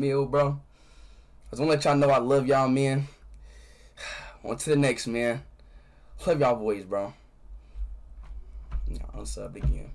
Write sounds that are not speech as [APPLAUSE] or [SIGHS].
meal, bro. I just want to let y'all know I love y'all, man. [SIGHS] On to the next, man. Love y'all boys, bro. Yeah, unsubbed again.